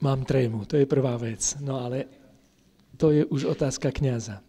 Mám trému, to je prvá vec. No ale to je už otázka kniaza.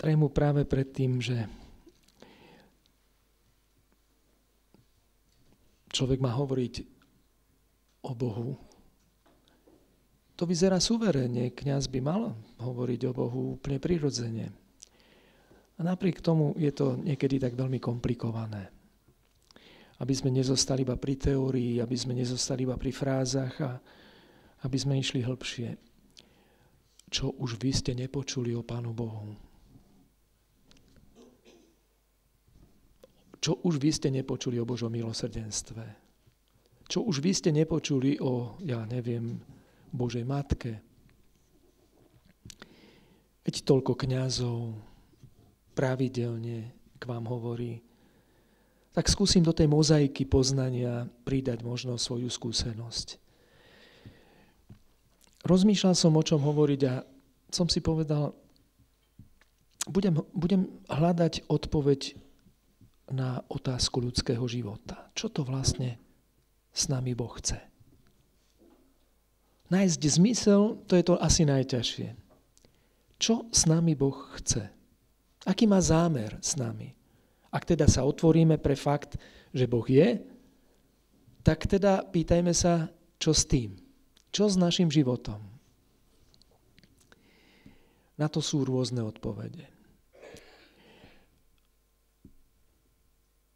Trému práve pred tým, že človek má hovoriť o Bohu. To vyzerá suverénne. Kňaz by mal hovoriť o Bohu úplne prirodzene. A napriek tomu je to niekedy tak veľmi komplikované. Aby sme nezostali iba pri teórii, aby sme nezostali iba pri frázach a aby sme išli hĺbšie. Čo už vy ste nepočuli o Pánu Bohu? Čo už vy ste nepočuli o Božom milosrdenstve? Čo už vy ste nepočuli o, ja neviem, Božej Matke? Veď toľko kňazov pravidelne k vám hovorí. Tak skúsim do tej mozaiky poznania pridať možno svoju skúsenosť. Rozmýšľal som, o čom hovoriť a som si povedal, budem, budem hľadať odpoveď na otázku ľudského života. Čo to vlastne s nami Boh chce? Nájsť zmysel, to je to asi najťažšie. Čo s nami Boh chce? Aký má zámer s nami? Ak teda sa otvoríme pre fakt, že Boh je, tak teda pýtajme sa, čo s tým? Čo s našim životom? Na to sú rôzne odpovede.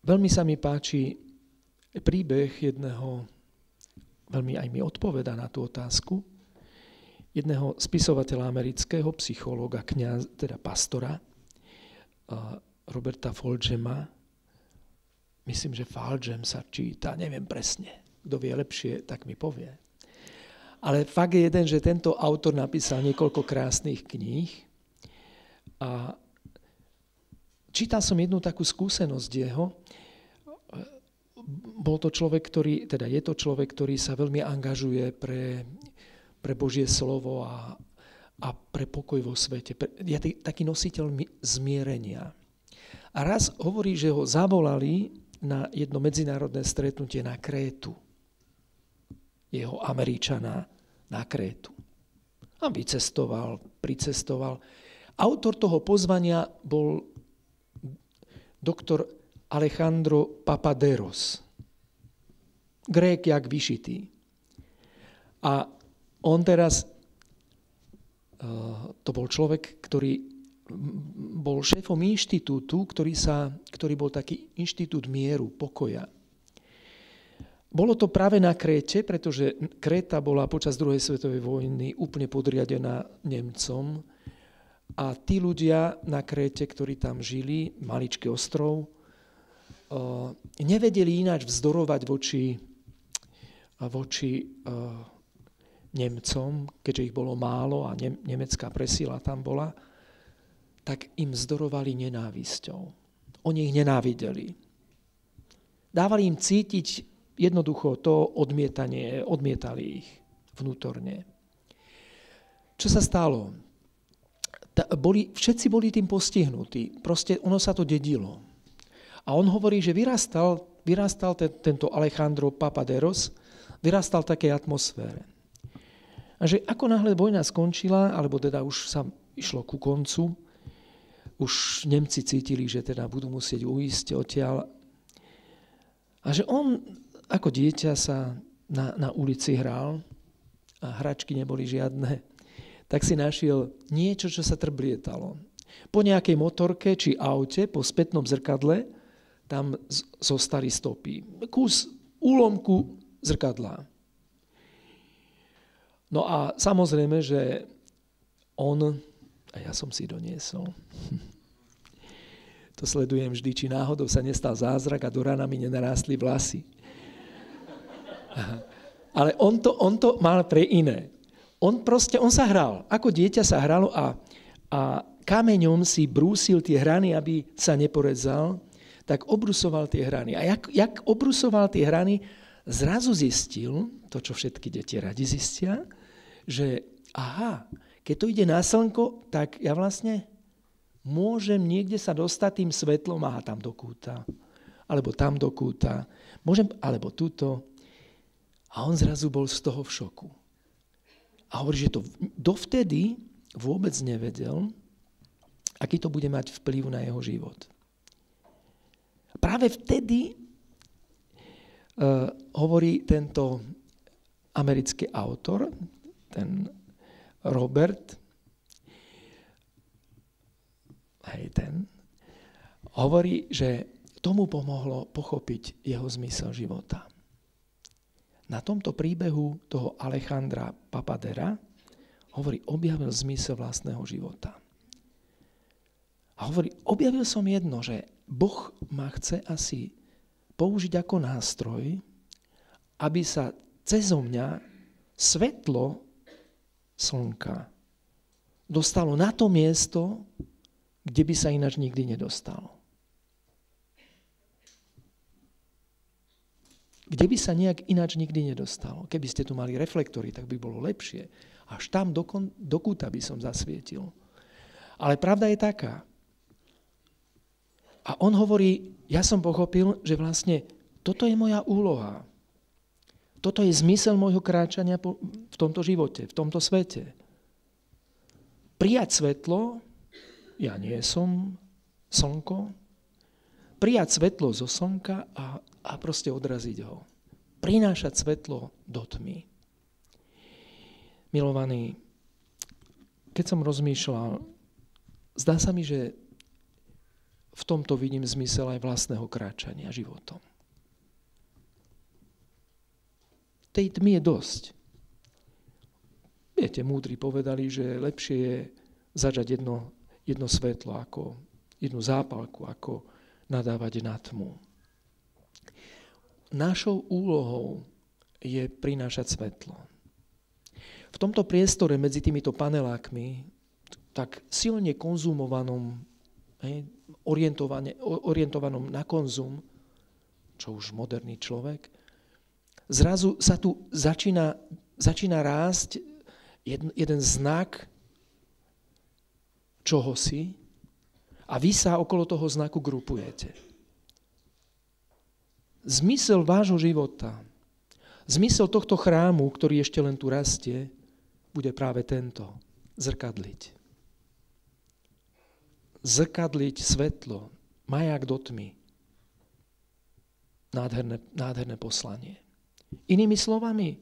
Veľmi sa mi páči príbeh jedného, veľmi aj mi odpoveda na tú otázku, jedného spisovateľa amerického, psychológa, kniaz, teda pastora, Roberta Folgema. Myslím, že Falgem sa číta, neviem presne. Kto vie lepšie, tak mi povie. Ale fakt je jeden, že tento autor napísal niekoľko krásnych kníh a čítal som jednu takú skúsenosť jeho. Bol to človek, ktorý, teda je to človek, ktorý sa veľmi angažuje pre, pre Božie slovo a, a pre pokoj vo svete. Je taký nositeľ zmierenia. A raz hovorí, že ho zavolali na jedno medzinárodné stretnutie na Krétu. Jeho Američana na Krétu. A vycestoval, pricestoval. Autor toho pozvania bol doktor Alejandro Papaderos. Grék jak vyšitý. A on teraz, eh, to bol človek, ktorý bol šéfom inštitútu, ktorý, sa, ktorý bol taký inštitút mieru, pokoja. Bolo to práve na Kréte, pretože Kréta bola počas druhej svetovej vojny úplne podriadená Nemcom a tí ľudia na Kréte, ktorí tam žili, maličký ostrov, eh, nevedeli ináč vzdorovať voči, voči eh, Nemcom, keďže ich bolo málo a nemecká presila tam bola, tak im vzdorovali nenávisťou. Oni ich nenávideli. Dávali im cítiť jednoducho to odmietanie, odmietali ich vnútorne. Čo sa stalo? boli, všetci boli tým postihnutí. Proste ono sa to dedilo. A on hovorí, že vyrastal, vyrastal ten, tento Alejandro Papaderos, vyrastal v takej atmosfére. A že ako náhle vojna skončila, alebo teda už sa išlo ku koncu, už Nemci cítili, že teda budú musieť uísť odtiaľ. A že on ako dieťa sa na, na ulici hral a hračky neboli žiadne tak si našiel niečo, čo sa trblietalo. Po nejakej motorke či aute, po spätnom zrkadle, tam zostali stopy. Kus úlomku zrkadla. No a samozrejme, že on, a ja som si doniesol, to sledujem vždy, či náhodou sa nestal zázrak a do rana mi nenarástli vlasy. Ale on to, on to mal pre iné. On proste, on sa hral. Ako dieťa sa hralo a, a kameňom si brúsil tie hrany, aby sa neporezal, tak obrusoval tie hrany. A jak, jak obrusoval tie hrany, zrazu zistil, to, čo všetky deti radi zistia, že aha, keď to ide na slnko, tak ja vlastne môžem niekde sa dostať tým svetlom, aha, tam do kúta, alebo tam do kúta, môžem, alebo túto. A on zrazu bol z toho v šoku. A hovorí, že to dovtedy vôbec nevedel, aký to bude mať vplyv na jeho život. Práve vtedy uh, hovorí tento americký autor, ten Robert, hej, ten, hovorí, že tomu pomohlo pochopiť jeho zmysel života. Na tomto príbehu toho Alejandra Papadera hovorí, objavil zmysel vlastného života. A hovorí, objavil som jedno, že Boh ma chce asi použiť ako nástroj, aby sa cez mňa svetlo slnka dostalo na to miesto, kde by sa ináč nikdy nedostalo. Kde by sa nejak ináč nikdy nedostalo. Keby ste tu mali reflektory, tak by bolo lepšie. Až tam do, kon, do kúta by som zasvietil. Ale pravda je taká. A on hovorí, ja som pochopil, že vlastne toto je moja úloha. Toto je zmysel môjho kráčania v tomto živote, v tomto svete. Prijať svetlo, ja nie som slnko, prijať svetlo zo slnka a, a proste odraziť ho. Prinášať svetlo do tmy. Milovaný, keď som rozmýšľal, zdá sa mi, že v tomto vidím zmysel aj vlastného kráčania životom. Tej tmy je dosť. Viete, múdri povedali, že lepšie je začať jedno, jedno svetlo, ako jednu zápalku, ako nadávať na tmu. Našou úlohou je prinášať svetlo. V tomto priestore medzi týmito panelákmi, tak silne konzumovanom, orientovanom na konzum, čo už moderný človek, zrazu sa tu začína, začína rásť jeden, jeden znak čohosi, a vy sa okolo toho znaku grupujete. Zmysel vášho života, zmysel tohto chrámu, ktorý ešte len tu rastie, bude práve tento. Zrkadliť. Zrkadliť svetlo, majak do tmy. Nádherné, nádherné poslanie. Inými slovami,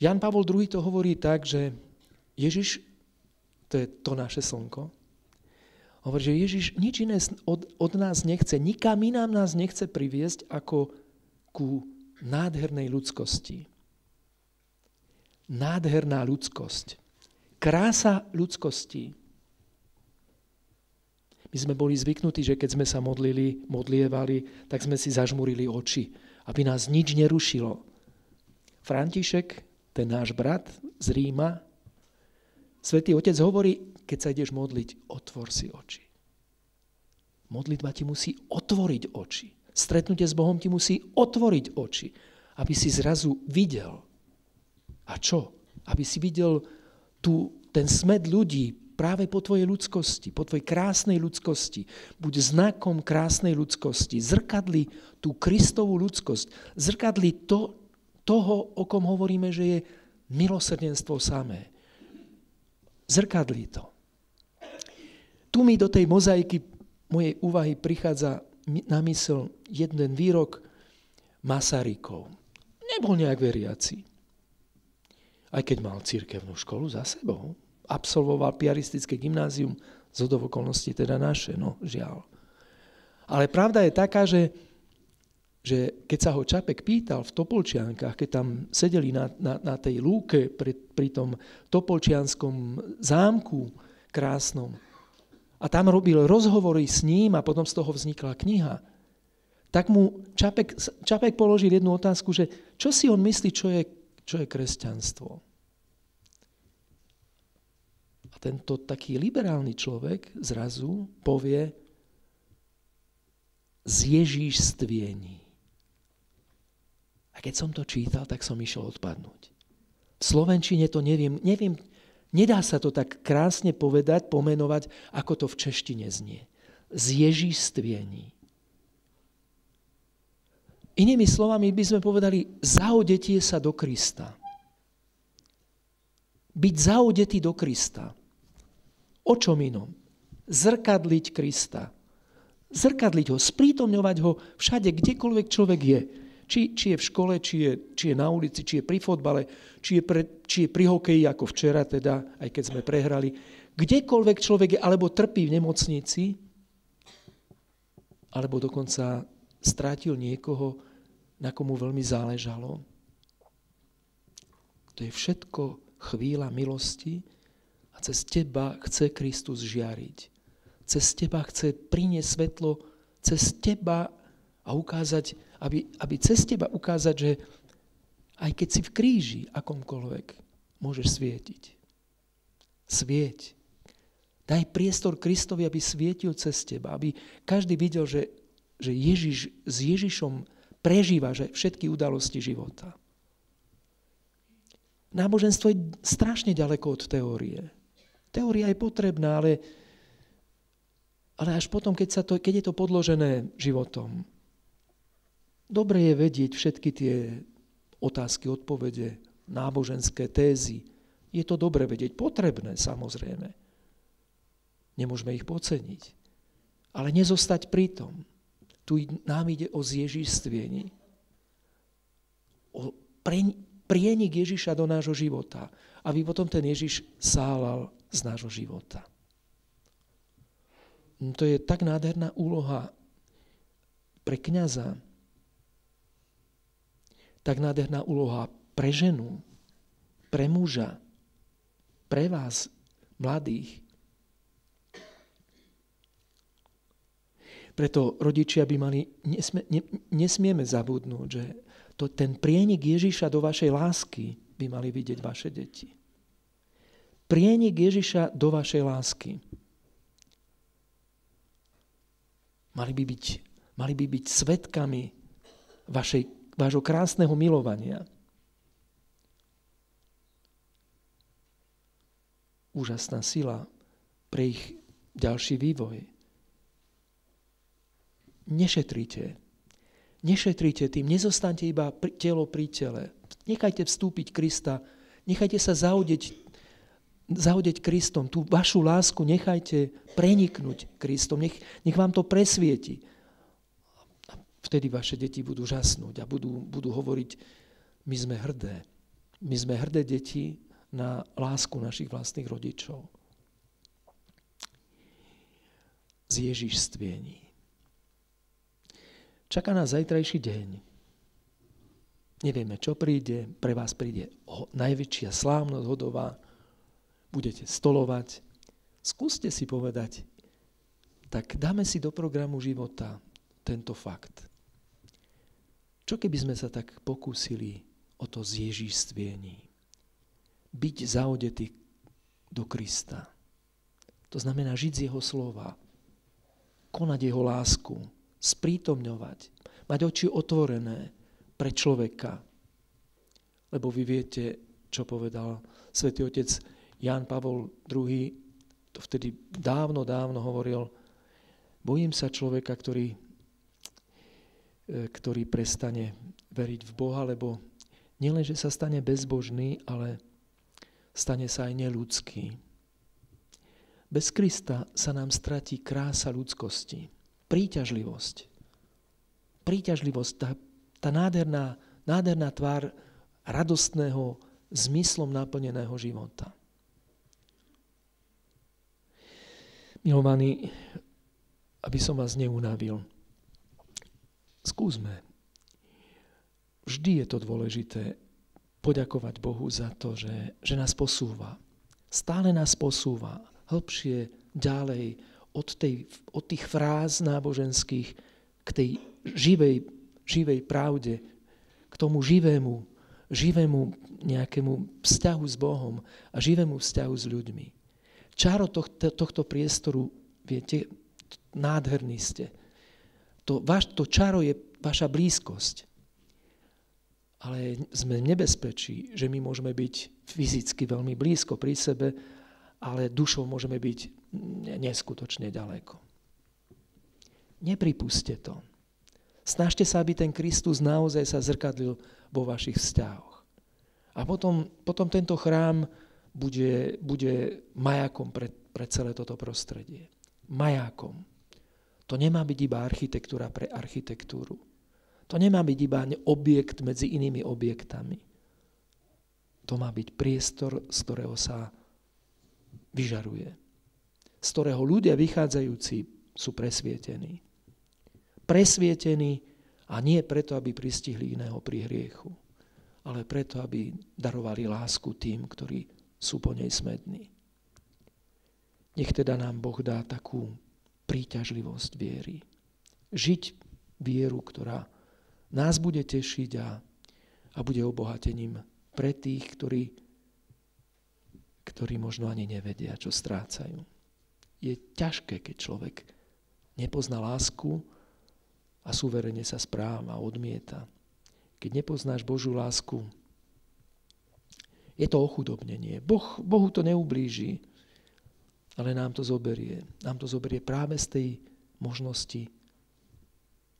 Jan Pavol II to hovorí tak, že Ježiš, to je to naše slnko, Hovorí, že Ježiš nič iné od, od nás nechce, nikam inám nás nechce priviesť ako ku nádhernej ľudskosti. Nádherná ľudskosť. Krása ľudskosti. My sme boli zvyknutí, že keď sme sa modlili, modlievali, tak sme si zažmurili oči, aby nás nič nerušilo. František, ten náš brat z Ríma, Svetý Otec hovorí, keď sa ideš modliť, otvor si oči. Modlitba ti musí otvoriť oči. Stretnutie s Bohom ti musí otvoriť oči, aby si zrazu videl. A čo? Aby si videl tu, ten smet ľudí práve po tvojej ľudskosti, po tvojej krásnej ľudskosti. Buď znakom krásnej ľudskosti. Zrkadli tú Kristovú ľudskosť. Zrkadli to, toho, o kom hovoríme, že je milosrdenstvo samé. Zrkadlí to. Tu mi do tej mozaiky mojej úvahy prichádza na mysl jeden výrok Masarykov. Nebol nejak veriaci. Aj keď mal církevnú školu za sebou. Absolvoval piaristické gymnázium, z okolností teda naše, no žiaľ. Ale pravda je taká, že, že keď sa ho Čapek pýtal v Topolčiankách, keď tam sedeli na, na, na tej lúke pri, pri tom Topolčianskom zámku krásnom, a tam robil rozhovory s ním a potom z toho vznikla kniha, tak mu Čapek, Čapek položil jednu otázku, že čo si on myslí, čo je, čo je kresťanstvo. Tento taký liberálny človek zrazu povie z Ježíš stviení. A keď som to čítal, tak som išiel odpadnúť. V Slovenčine to neviem, neviem Nedá sa to tak krásne povedať, pomenovať, ako to v češtine znie. Z Ježíš stviení. Inými slovami by sme povedali, zaodetie sa do Krista. Byť zaodetý do Krista. O čom inom? Zrkadliť Krista. Zrkadliť ho, sprítomňovať ho všade, kdekoľvek človek je. Či, či je v škole, či je, či je na ulici, či je pri fotbale, či je, pre, či je pri hokeji, ako včera teda, aj keď sme prehrali. Kdekoľvek človek je, alebo trpí v nemocnici, alebo dokonca strátil niekoho, na komu veľmi záležalo. To je všetko chvíľa milosti cez teba chce Kristus žiariť. Cez teba chce priniesť svetlo, cez teba a ukázať, aby, aby cez teba ukázať, že aj keď si v kríži akomkoľvek, môžeš svietiť. Svieť. Daj priestor Kristovi, aby svietil cez teba, aby každý videl, že, že Ježiš s Ježišom prežíva že všetky udalosti života. Náboženstvo je strašne ďaleko od teórie. Teória je potrebná, ale, ale až potom, keď, sa to, keď je to podložené životom. Dobre je vedieť všetky tie otázky, odpovede, náboženské tézy. Je to dobre vedieť, potrebné samozrejme. Nemôžeme ich poceniť. Ale nezostať pri tom. Tu nám ide o zježišstvenie. O prienik Ježiša do nášho života. Aby potom ten Ježiš sálal z nášho života. No to je tak nádherná úloha pre kniaza, tak nádherná úloha pre ženu, pre muža, pre vás, mladých, Preto rodičia by mali, nesme, ne, nesmieme zabudnúť, že to, ten prienik Ježiša do vašej lásky by mali vidieť vaše deti. Prienik Ježiša do vašej lásky. Mali by byť, mali by byť svetkami vašej, vášho krásneho milovania. Úžasná sila pre ich ďalší vývoj nešetrite. Nešetrite tým, nezostanete iba telo pri tele. Nechajte vstúpiť Krista, nechajte sa zaudeť, zaudeť Kristom. Tú vašu lásku nechajte preniknúť Kristom, nech, nech vám to presvieti. A vtedy vaše deti budú žasnúť a budú, budú hovoriť, my sme hrdé. My sme hrdé deti na lásku našich vlastných rodičov. Z Ježišstviení. Čaká nás zajtrajší deň. Nevieme, čo príde. Pre vás príde najväčšia slávnosť hodová. Budete stolovať. Skúste si povedať, tak dáme si do programu života tento fakt. Čo keby sme sa tak pokúsili o to zježístviení? Byť zaodetý do Krista. To znamená žiť z jeho slova, konať jeho lásku, sprítomňovať, mať oči otvorené pre človeka. Lebo vy viete, čo povedal svätý otec Jan Pavol II, to vtedy dávno, dávno hovoril, bojím sa človeka, ktorý, e, ktorý prestane veriť v Boha, lebo nielen, že sa stane bezbožný, ale stane sa aj neludský. Bez Krista sa nám stratí krása ľudskosti príťažlivosť. Príťažlivosť, tá, tá nádherná, nádherná tvár radostného, zmyslom naplneného života. Milovaní, aby som vás neunavil, skúsme. Vždy je to dôležité poďakovať Bohu za to, že, že nás posúva. Stále nás posúva hĺbšie, ďalej, od, tej, od tých fráz náboženských k tej živej, živej pravde, k tomu živému, živému nejakému vzťahu s Bohom a živému vzťahu s ľuďmi. Čaro tohto, tohto priestoru, viete, nádherný ste. To, vaš, to čaro je vaša blízkosť. Ale sme v nebezpečí, že my môžeme byť fyzicky veľmi blízko pri sebe, ale dušou môžeme byť neskutočne ďaleko. Nepripuste to. Snažte sa, aby ten Kristus naozaj sa zrkadlil vo vašich vzťahoch. A potom, potom tento chrám bude, bude majakom pre, pre celé toto prostredie. Majákom. To nemá byť iba architektúra pre architektúru. To nemá byť iba objekt medzi inými objektami. To má byť priestor, z ktorého sa vyžaruje. Z ktorého ľudia vychádzajúci sú presvietení. Presvietení a nie preto, aby pristihli iného pri hriechu, ale preto, aby darovali lásku tým, ktorí sú po nej smední. Nech teda nám Boh dá takú príťažlivosť viery. Žiť vieru, ktorá nás bude tešiť a, a bude obohatením pre tých, ktorí, ktorí možno ani nevedia, čo strácajú. Je ťažké, keď človek nepozná lásku a suverene sa správa, odmieta. Keď nepoznáš Božú lásku, je to ochudobnenie. Boh, Bohu to neublíži, ale nám to zoberie. Nám to zoberie práve z tej možnosti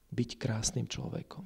byť krásnym človekom.